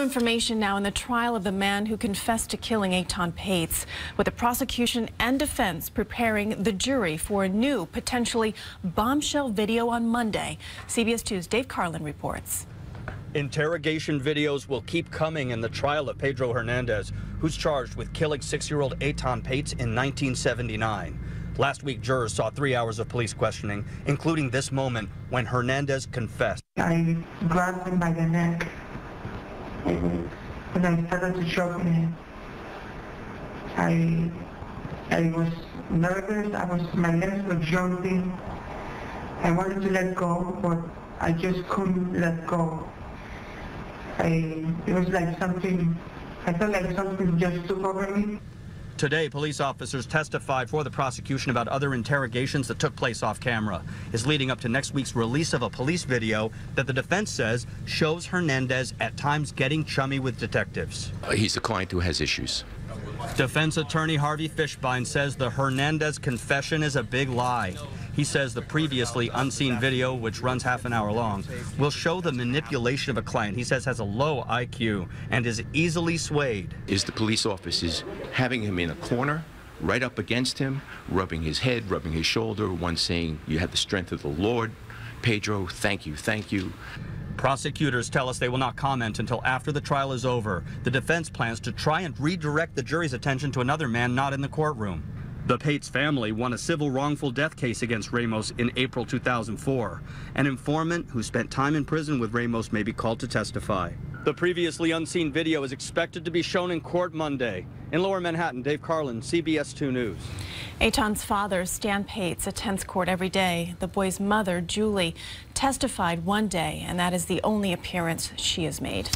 New information now in the trial of the man who confessed to killing Etan Patz, with the prosecution and defense preparing the jury for a new, potentially bombshell video on Monday. CBS 2's Dave Carlin reports. Interrogation videos will keep coming in the trial of Pedro Hernandez, who's charged with killing six-year-old Etan Patz in 1979. Last week, jurors saw three hours of police questioning, including this moment when Hernandez confessed. I grabbed him by the neck and I started to him. I, I was nervous, I was, my legs were jumping. I wanted to let go, but I just couldn't let go. I, it was like something, I felt like something just took over me. Today, police officers testified for the prosecution about other interrogations that took place off camera. Is leading up to next week's release of a police video that the defense says shows Hernandez at times getting chummy with detectives. He's a client who has issues. Defense attorney Harvey Fishbein says the Hernandez confession is a big lie. He says the previously unseen video, which runs half an hour long, will show the manipulation of a client he says has a low IQ and is easily swayed. Is the police officers having him in a corner, right up against him, rubbing his head, rubbing his shoulder, one saying, You have the strength of the Lord. Pedro, thank you, thank you. Prosecutors tell us they will not comment until after the trial is over. The defense plans to try and redirect the jury's attention to another man not in the courtroom. The Patz family won a civil wrongful death case against Ramos in April 2004. An informant who spent time in prison with Ramos may be called to testify. The previously unseen video is expected to be shown in court Monday. In Lower Manhattan, Dave Carlin, CBS 2 News. Etan's father, Stan Patz, attends court every day. The boy's mother, Julie, testified one day, and that is the only appearance she has made.